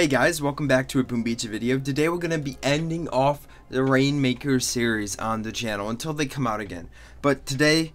Hey guys, welcome back to a Boom Beach video. Today we're going to be ending off the Rainmaker series on the channel until they come out again. But today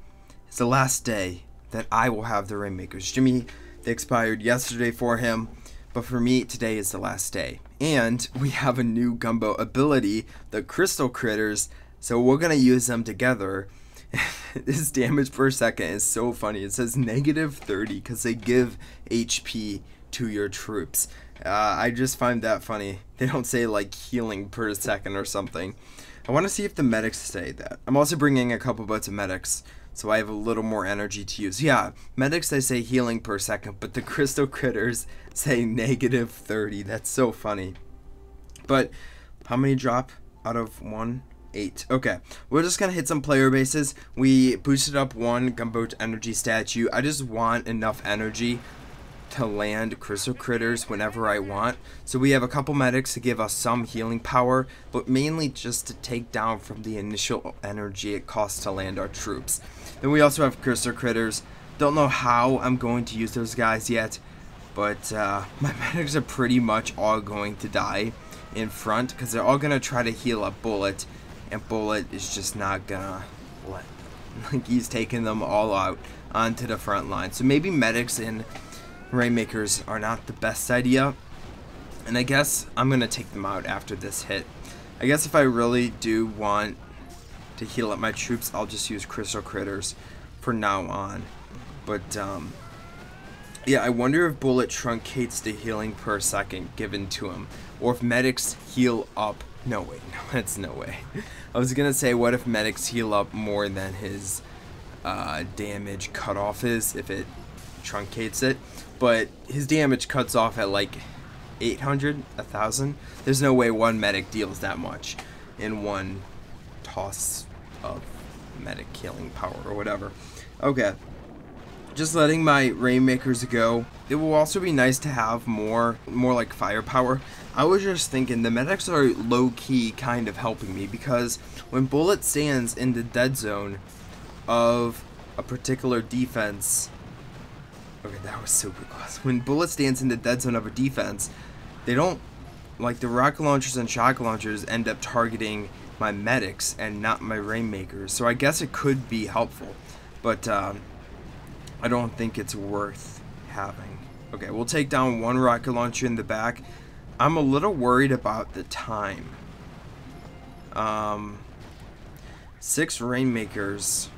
is the last day that I will have the Rainmakers. Jimmy, they expired yesterday for him, but for me, today is the last day. And we have a new Gunboat ability, the Crystal Critters, so we're going to use them together. this damage per second is so funny. It says negative 30 because they give HP to your troops. Uh, I just find that funny. They don't say like healing per second or something. I want to see if the medics say that. I'm also bringing a couple boats of medics, so I have a little more energy to use. Yeah, medics they say healing per second, but the crystal critters say negative 30. That's so funny. But how many drop out of one? Eight. Okay, we're just gonna hit some player bases. We boosted up one gunboat energy statue. I just want enough energy to land crystal critters whenever I want. So we have a couple medics to give us some healing power, but mainly just to take down from the initial energy it costs to land our troops. Then we also have crystal critters. Don't know how I'm going to use those guys yet, but uh, my medics are pretty much all going to die in front because they're all going to try to heal up Bullit, and Bullit is just not gonna let. Like he's taking them all out onto the front line. So maybe medics in Rainmakers are not the best idea. And I guess I'm going to take them out after this hit. I guess if I really do want to heal up my troops, I'll just use Crystal Critters for now on. But, um, yeah, I wonder if Bullit truncates the healing per second given to him. Or if medics heal up. No, way, no, that's no way. I was to say, what if medics heal up more than his uh, damage cutoff is if it truncates it? but his damage cuts off at like 800, 1000. There's no way one medic deals that much in one toss of medic killing power or whatever. Okay. Just letting my Rainmakers go. It will also be nice to have more, more like firepower. I was just thinking the medics are low-key kind of helping me because when Bullit stands in the dead zone of a particular defense, Okay, that was super close. When bullets dance in the dead zone of a defense, they don't like the rocket launchers and shock launchers end up targeting my medics and not my rainmakers. So I guess it could be helpful, but um, I don't think it's worth having. Okay, we'll take down one rocket launcher in the back. I'm a little worried about the time. Um, six rainmakers.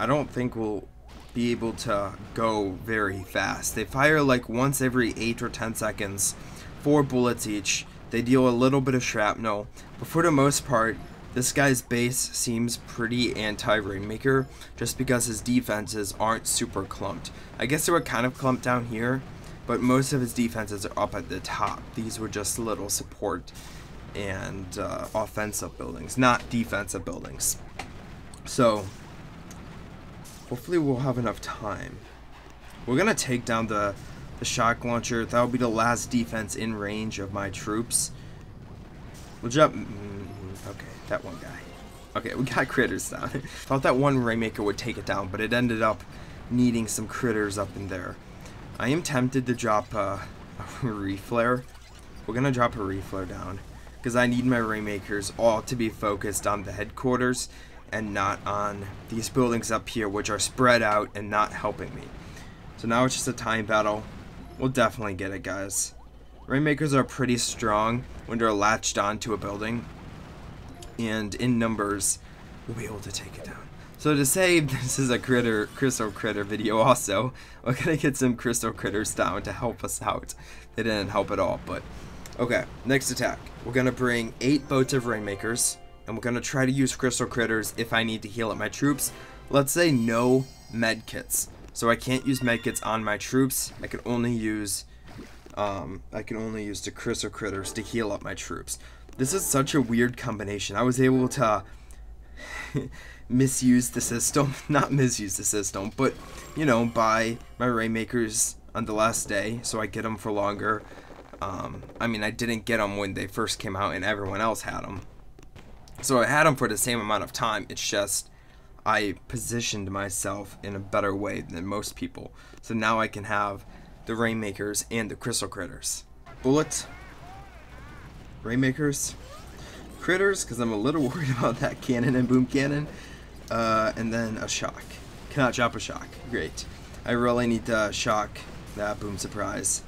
I don't think we'll be able to go very fast. They fire like once every 8 or 10 seconds, 4 bullets each. They deal a little bit of shrapnel, but for the most part, this guy's base seems pretty anti-Rainmaker just because his defenses aren't super clumped. I guess they were kind of clumped down here, but most of his defenses are up at the top. These were just little support and uh, offensive buildings, not defensive buildings. So, Hopefully we'll have enough time. We're going to take down the, the shock launcher. That'll be the last defense in range of my troops. We'll jump... Mm, mm, okay, that one guy. Okay, we got critters down. Thought that one Rainmaker would take it down, but it ended up needing some critters up in there. I am tempted to drop uh, a reflare. We're going to drop a reflare down because I need my Rainmakers all to be focused on the headquarters and not on these buildings up here which are spread out and not helping me. So now it's just a time battle. We'll definitely get it guys. Rainmakers are pretty strong when they're latched onto a building and in numbers we'll be able to take it down. So to say this is a critter crystal critter video also, we're gonna get some crystal critters down to help us out. They didn't help at all, but okay, next attack. We're gonna bring eight boats of rainmakers and we're going to try to use crystal critters if I need to heal up my troops. Let's say no medkits. So I can't use medkits on my troops. I can only use um, I can only use the crystal critters to heal up my troops. This is such a weird combination. I was able to misuse the system. Not misuse the system, but, you know, buy my Rainmakers on the last day so I get them for longer. Um, I mean, I didn't get them when they first came out and everyone else had them. So I had them for the same amount of time. It's just I positioned myself in a better way than most people. So now I can have the Rainmakers and the Crystal Critters. Bullets, Rainmakers, Critters, because I'm a little worried about that cannon and boom cannon, uh, and then a shock. Cannot drop a shock. Great. I really need to shock that boom surprise.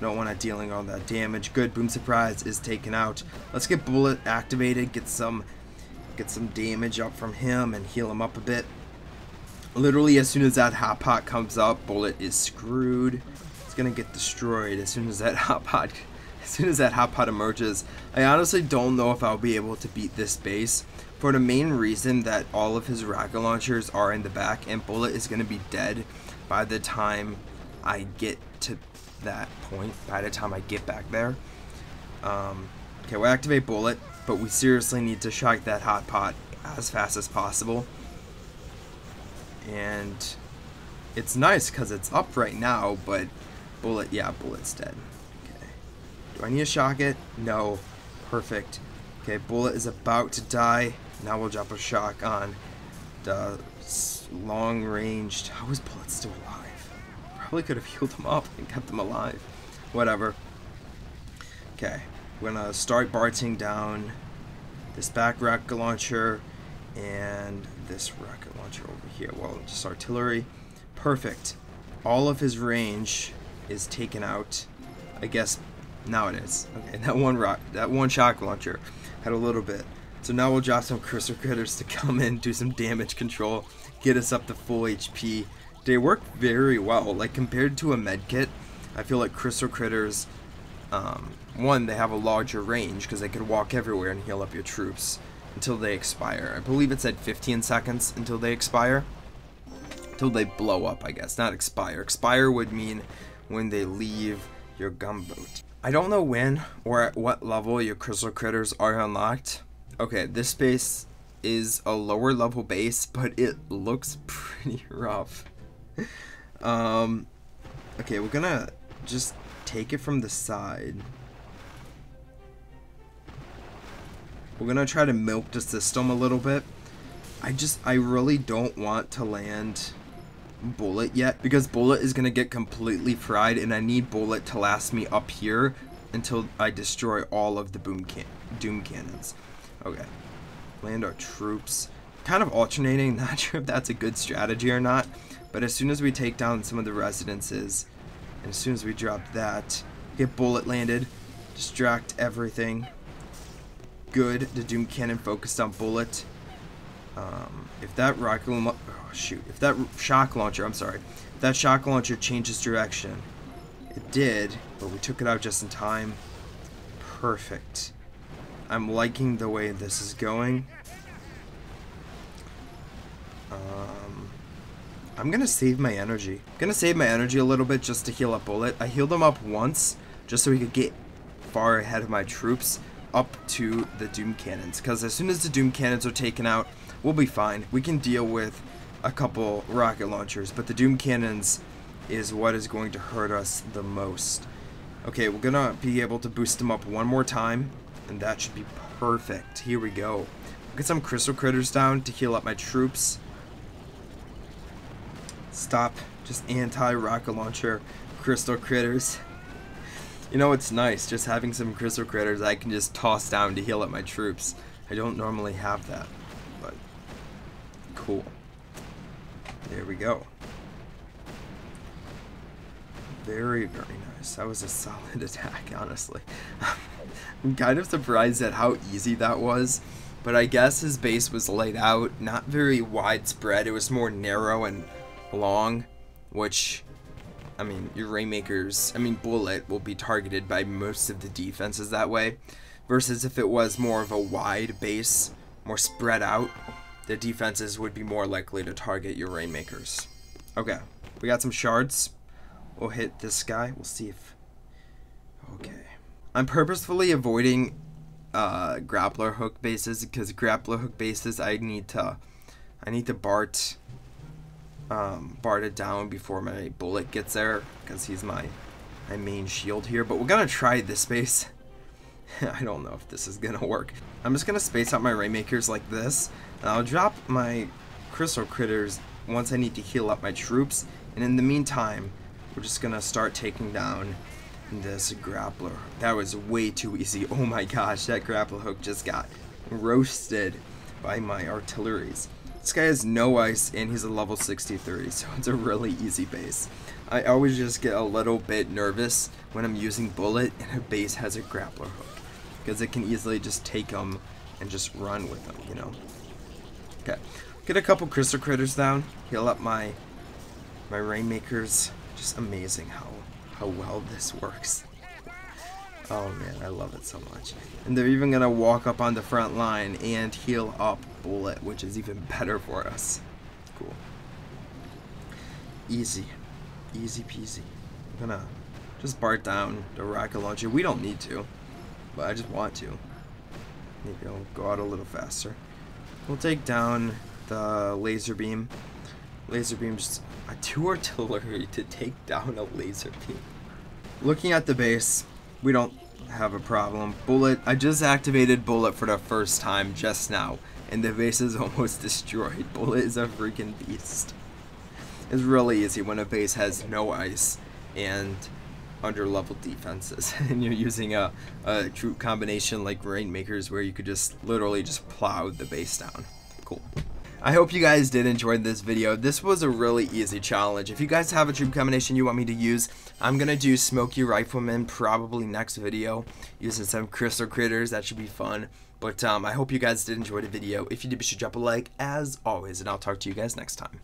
Don't want to dealing all that damage. Good. Boom surprise is taken out. Let's get Bullit activated. Get some, get some damage up from him and heal him up a bit. Literally, as soon as that hot pot comes up, Bullit is screwed. It's gonna get destroyed as soon as that hot pot, as soon as that hot pot emerges. I honestly don't know if I'll be able to beat this base for the main reason that all of his rocket launchers are in the back and Bullit is gonna be dead by the time I get to that point, by the time I get back there. Um, okay, we'll activate Bullit, but we seriously need to shock that hot pot as fast as possible. And it's nice because it's up right now, but Bullit, yeah, Bullit's dead. Okay. Do I need to shock it? No. Perfect. Okay, Bullit is about to die. Now we'll drop a shock on the long-ranged. How is Bullit still alive? Probably could have healed them up and kept them alive. Whatever. Okay, we're gonna start barting down this back rocket launcher and this rocket launcher over here. Well, just artillery. Perfect. All of his range is taken out. I guess now it is. Okay, that one rock, that one shock launcher had a little bit. So now we'll drop some crystal critters to come in, do some damage control, get us up to full HP. They work very well. Like compared to a medkit, I feel like crystal critters, um, one, they have a larger range because they could walk everywhere and heal up your troops until they expire. I believe it said 15 seconds until they expire. Until they blow up, I guess. Not expire. Expire would mean when they leave your gunboat. I don't know when or at what level your crystal critters are unlocked. Okay, this base is a lower level base, but it looks pretty rough. um, okay, we're gonna just take it from the side. We're gonna try to milk the system a little bit. I just, I really don't want to land Bullit yet because Bullit is gonna get completely fried and I need Bullit to last me up here until I destroy all of the boom can Doom cannons. Okay, land our troops. Kind of alternating, not sure if that's a good strategy or not, but as soon as we take down some of the residences, and as soon as we drop that, get Bullit landed, distract everything, good. The Doom Cannon focused on Bullit. Um, if that rocket, oh shoot, if that shock launcher, I'm sorry, if that shock launcher changes direction, it did, but we took it out just in time. Perfect. I'm liking the way this is going. Um, I'm gonna save my energy. I'm gonna save my energy a little bit just to heal up Bullit. I healed him up once, just so he could get far ahead of my troops up to the Doom Cannons. Because as soon as the Doom Cannons are taken out, we'll be fine. We can deal with a couple rocket launchers, but the Doom Cannons is what is going to hurt us the most. Okay, we're gonna be able to boost them up one more time, and that should be perfect. Here we go. get some Crystal Critters down to heal up my troops. Stop. Just anti-rocket launcher Crystal Critters. You know, it's nice just having some crystal critters I can just toss down to heal up my troops. I don't normally have that, but cool. There we go. Very, very nice. That was a solid attack, honestly. I'm kind of surprised at how easy that was, but I guess his base was laid out, not very widespread. It was more narrow and long, which I mean, your Rainmakers, I mean, Bullit will be targeted by most of the defenses that way. Versus if it was more of a wide base, more spread out, the defenses would be more likely to target your Rainmakers. Okay, we got some shards. We'll hit this guy. We'll see if... Okay. I'm purposefully avoiding uh, grappler hook bases because grappler hook bases I need to... I need to Bart um, Bart it down before my Bullit gets there because he's my my main shield here. But we're gonna try this space. I don't know if this is gonna work. I'm just gonna space out my Rainmakers like this. And I'll drop my Crystal Critters once I need to heal up my troops. And in the meantime, we're just gonna start taking down this grappler. That was way too easy. Oh my gosh, that grapple hook just got roasted by my artilleries. This guy has no ice and he's a level 63, so it's a really easy base. I always just get a little bit nervous when I'm using Bullit and a base has a grappler hook. Because it can easily just take them and just run with them, you know. Okay, get a couple crystal critters down, heal up my my rainmakers. Just amazing how how well this works. Oh man, I love it so much. And they're even gonna walk up on the front line and heal up Bullit, which is even better for us. Cool. Easy. Easy peasy. I'm gonna just BART down the rocket launcher. We don't need to, but I just want to. Maybe I'll go out a little faster. We'll take down the laser beam. Laser beam's a two artillery to take down a laser beam. Looking at the base, we don't have a problem. Bullit, I just activated Bullit for the first time just now, and the base is almost destroyed. Bullit is a freaking beast. It's really easy when a base has no ice and under level defenses and you're using a, a troop combination like Rainmakers where you could just literally just plow the base down. Cool. I hope you guys did enjoy this video. This was a really easy challenge. If you guys have a troop combination you want me to use, I'm going to do Smoky Rifleman probably next video using some crystal critters. That should be fun. But um, I hope you guys did enjoy the video. If you did, be sure to drop a like as always, and I'll talk to you guys next time.